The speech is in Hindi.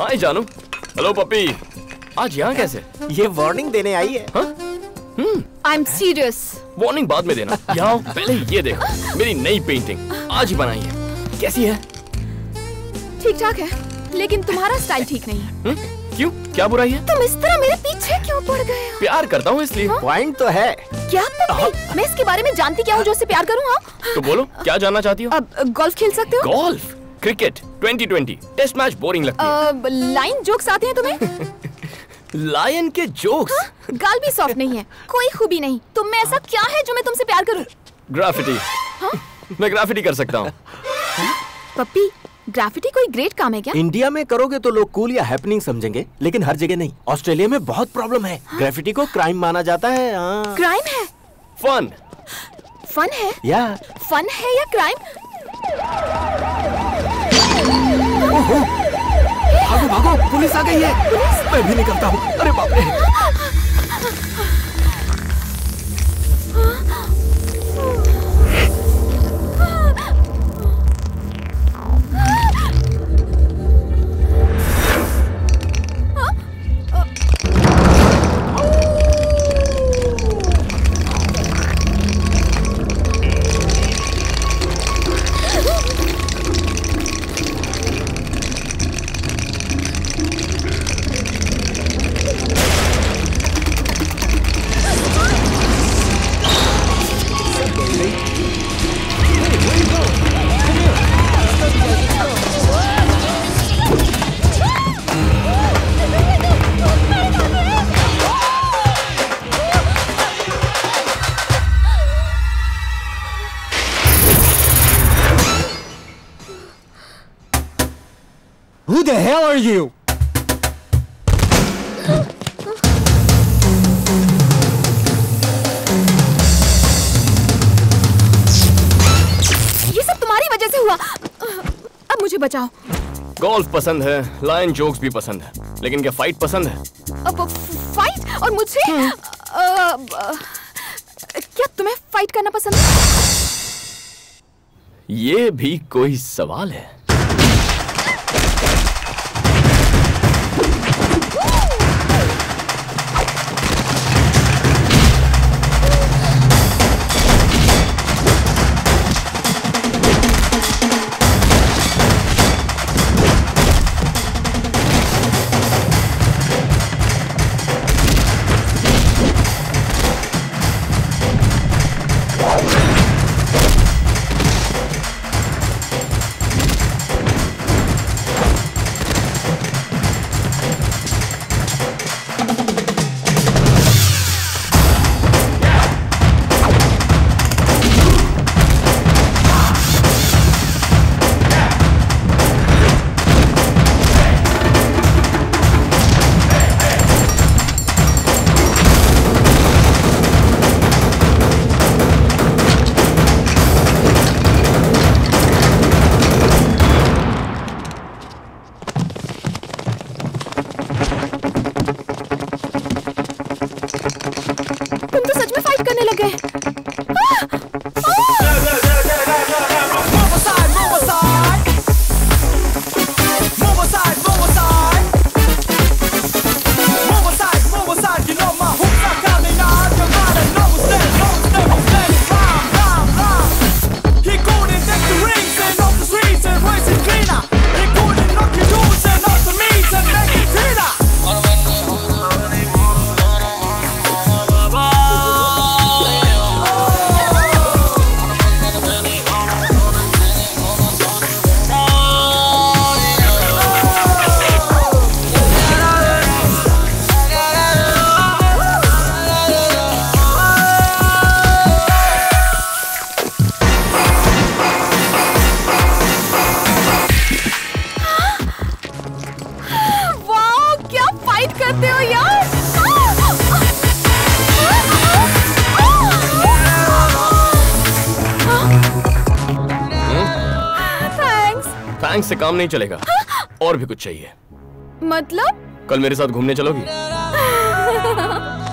हाय जानू। हेलो पपी आज यहाँ कैसे? ये वार्निंग देने आई है। आई एम सीरियस वार्निंग बाद में देना। यहाँ पहले ये देखो। मेरी नई पेंटिंग आज ही बनाई है। कैसी है? ठीक ठाक है लेकिन तुम्हारा स्टाइल ठीक नहीं है। हम्म? क्यों? क्या बुराई है? तुम इस तरह मेरे पीछे क्यों पड़ गए प्यार करता हूँ इसलिए। पॉइंट तो है। क्या पप्पी मैं इसके बारे में जानती क्या हूँ जो उससे प्यार करूँ हाँ? तो बोलो क्या जानना चाहती हो? अब गोल्फ खेल सकते हो? Golf cricket 2020 test match boring लगती है। अब लाइन जोक्स आते हैं तुम्हें? लायन के जोक्स? गाल भी सॉफ्ट नहीं है कोई खूबी नहीं। तुम में ऐसा क्या है जो मैं तुमसे प्यार करूँ? ग्राफिटी। मैं ग्राफिटी कर सकता हूँ। पप्पी ग्राफिटी कोई ग्रेट काम है क्या? इंडिया में करोगे तो लोग कूल या हैपनिंग समझेंगे लेकिन हर जगह नहीं। ऑस्ट्रेलिया में बहुत प्रॉब्लम है? ग्राफिटी को क्राइम माना जाता है हाँ। क्राइम है? फन। फन है? या। फन है या क्राइम? भागो भागो पुलिस आ गई है। मैं भी निकलता हूँ। अरे बाप रे। Are you? ये सब तुम्हारी वजह से हुआ। अब मुझे बचाओ। गोल्फ पसंद है लाइन जोक्स भी पसंद है लेकिन क्या फाइट पसंद है? अब फाइट और मुझसे अ, ब- क्या तुम्हें फाइट करना पसंद है? ये भी कोई सवाल है। करते हो यार? थैंक्स थैंक्स से काम नहीं चलेगा। और भी कुछ चाहिए। मतलब? कल मेरे साथ घूमने चलोगी?